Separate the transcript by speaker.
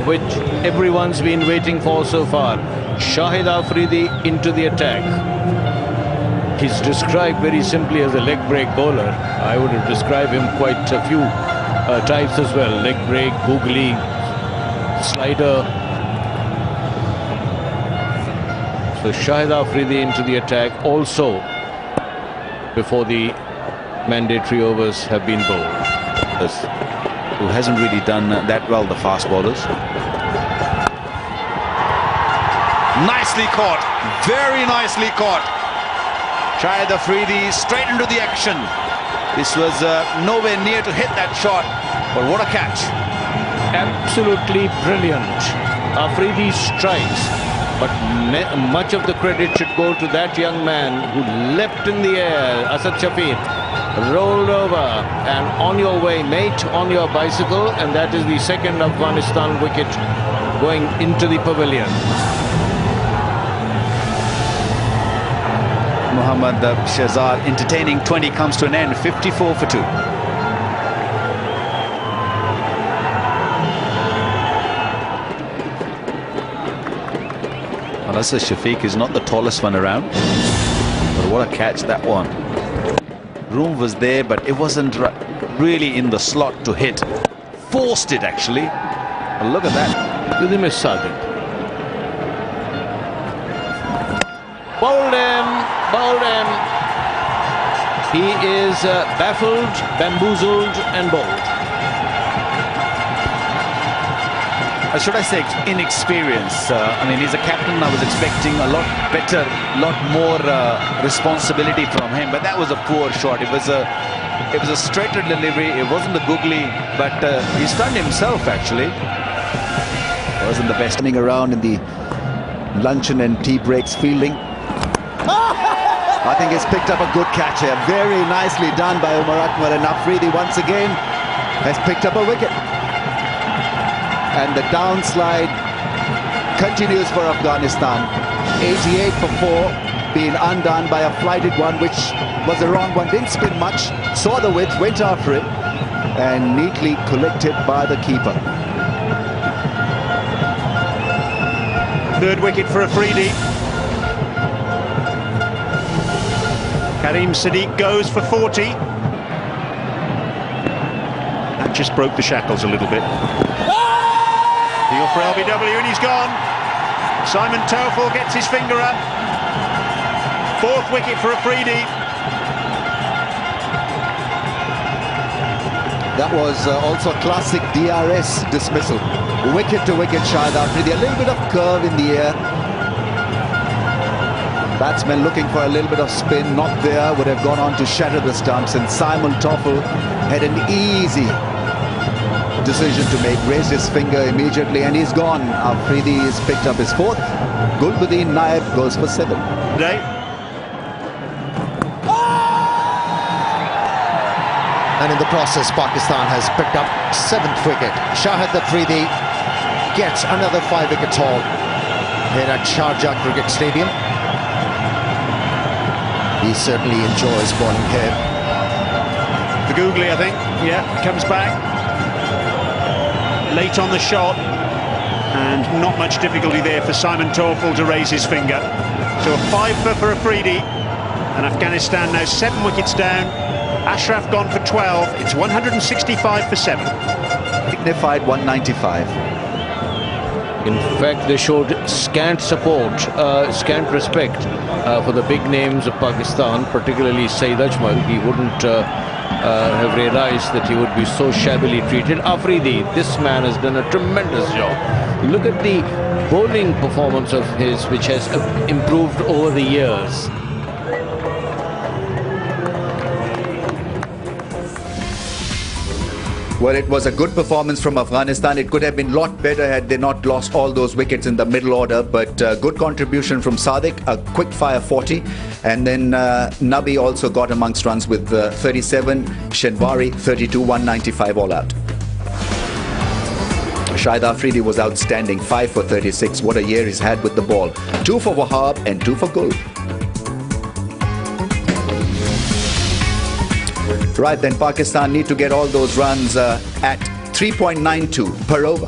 Speaker 1: which everyone's been waiting for so far. Shahid Afridi into the attack. He's described very simply as a leg break bowler. I would have described him quite a few uh, types as well. Leg break, googly, slider. So Shahid Afridi into the attack also before the mandatory overs have been bowled.
Speaker 2: Who hasn't really done that well, the fast bowlers. Nicely caught. Very nicely caught. Shahid Afridi straight into the action. This was uh, nowhere near to hit that shot. But what a catch.
Speaker 1: Absolutely brilliant. Afridi strikes. But much of the credit should go to that young man who leapt in the air, Asad Shafiq, rolled over and on your way, mate, on your bicycle. And that is the second Afghanistan wicket going into the pavilion.
Speaker 2: Muhammad Shahzad entertaining 20 comes to an end 54 for 2 Alasa Shafiq is not the tallest one around but what a catch that one room was there but it wasn't really in the slot to hit. Forced it actually. Look at that.
Speaker 1: To the miss Sadiq bowled him bowled him he is uh, baffled bamboozled and bowled
Speaker 2: uh, should I say inexperience. Uh, I mean, he's a captain. I was expecting a lot better, a lot more uh, responsibility from him. But that was a poor shot. It was a, it was a straighter delivery. It wasn't the googly, but uh, he stunned himself actually. It wasn't the best.
Speaker 3: Running around in the luncheon and tea breaks fielding. I think he's picked up a good catch here. Very nicely done by Umar Akmal and Afridi once again has picked up a wicket and the downslide continues for Afghanistan. 88 for 4, being undone by a flighted one, which was the wrong one. Didn't spin much, saw the width, went after it, and neatly collected by the keeper.
Speaker 4: Third wicket for Afridi. Karim Sadiq goes for 40. That just broke the shackles a little bit. Oh! Deal for LBW and he's gone. Simon Taufel gets his finger up. Fourth wicket for Afridi.
Speaker 3: That was uh, also a classic DRS dismissal. Wicket to wicket Shahid Afridi. A little bit of curve in the air. Batsman looking for a little bit of spin, not there, would have gone on to shatter the stumps. And Simon Taufel had an easy decision to make, raised his finger immediately and he's gone. Afridi has picked up his fourth. Gulbuddin Naib goes for seven.
Speaker 4: Today.
Speaker 5: And in the process, Pakistan has picked up seventh wicket. Shahid Afridi gets another five-wicket haul here at Sharjah Cricket Stadium. He certainly enjoys bowling here.
Speaker 4: The googly, I think. Yeah, comes back late on the shot and not much difficulty there for Simon Taufel to raise his finger. So a five for, for Afridi and Afghanistan now seven wickets down. Ashraf gone for 12. It's 165 for seven.
Speaker 3: Dignified 195.
Speaker 1: In fact, they showed scant support, uh, scant respect uh, for the big names of Pakistan, particularly Saeed Ajmal. He wouldn't uh, uh, have realized that he would be so shabbily treated. Afridi, this man has done a tremendous job. Look at the bowling performance of his, which has improved over the years.
Speaker 3: Well, it was a good performance from Afghanistan. It could have been a lot better had they not lost all those wickets in the middle order. But uh, good contribution from Sadiq, a quick fire 40. And then uh, Nabi also got amongst runs with uh, 37, Shenwari 32, 195 all out. Shahid Afridi was outstanding, 5 for 36. What a year he's had with the ball. 2 for Wahab and 2 for Gul. Right, then Pakistan need to get all those runs uh, at 3.92 per over.